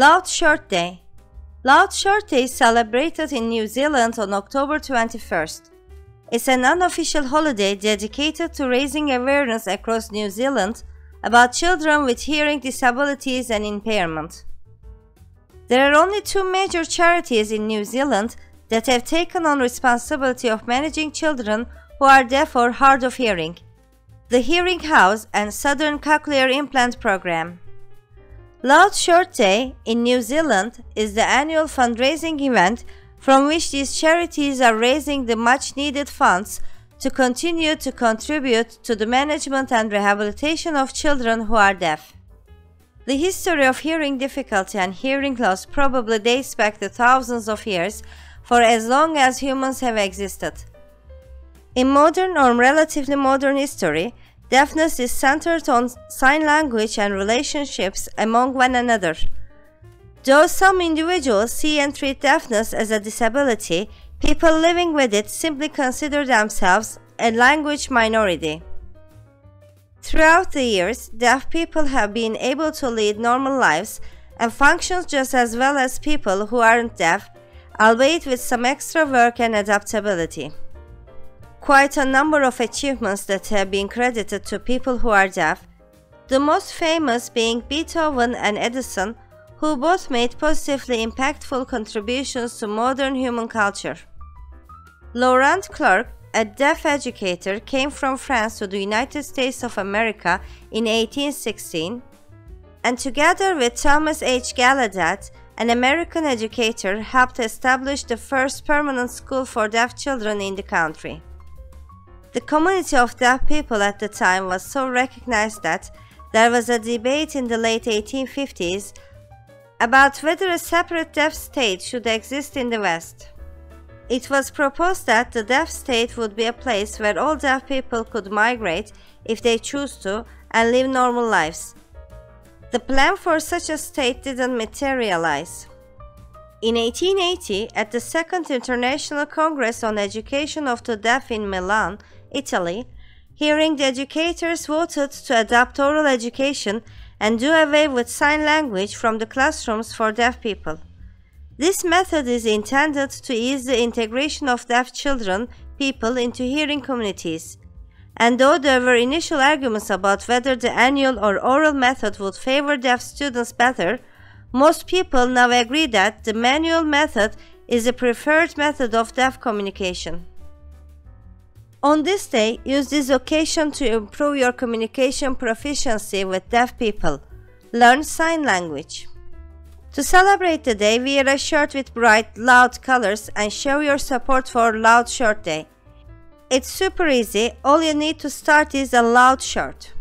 Loud Shirt Day Loud Shirt Day is celebrated in New Zealand on October 21st. It's an unofficial holiday dedicated to raising awareness across New Zealand about children with hearing disabilities and impairment. There are only two major charities in New Zealand that have taken on responsibility of managing children who are deaf or hard of hearing. The Hearing House and Southern Cochlear Implant Program. Loud Shirt Day in New Zealand is the annual fundraising event from which these charities are raising the much needed funds to continue to contribute to the management and rehabilitation of children who are deaf. The history of hearing difficulty and hearing loss probably dates back to thousands of years for as long as humans have existed. In modern or relatively modern history, Deafness is centered on sign language and relationships among one another. Though some individuals see and treat deafness as a disability, people living with it simply consider themselves a language minority. Throughout the years, deaf people have been able to lead normal lives and function just as well as people who aren't deaf, albeit with some extra work and adaptability quite a number of achievements that have been credited to people who are deaf, the most famous being Beethoven and Edison, who both made positively impactful contributions to modern human culture. Laurent Clerc, a deaf educator, came from France to the United States of America in 1816, and together with Thomas H. Gallaudet, an American educator, helped establish the first permanent school for deaf children in the country. The community of deaf people at the time was so recognized that there was a debate in the late 1850s about whether a separate deaf state should exist in the West. It was proposed that the deaf state would be a place where all deaf people could migrate if they choose to and live normal lives. The plan for such a state didn't materialize. In 1880, at the Second International Congress on Education of the Deaf in Milan, Italy, hearing the educators voted to adopt oral education and do away with sign language from the classrooms for deaf people. This method is intended to ease the integration of deaf children people into hearing communities. And though there were initial arguments about whether the manual or oral method would favor deaf students better, most people now agree that the manual method is the preferred method of deaf communication. On this day, use this occasion to improve your communication proficiency with deaf people. Learn sign language. To celebrate the day, wear a shirt with bright, loud colors and show your support for Loud Shirt Day. It's super easy, all you need to start is a loud shirt.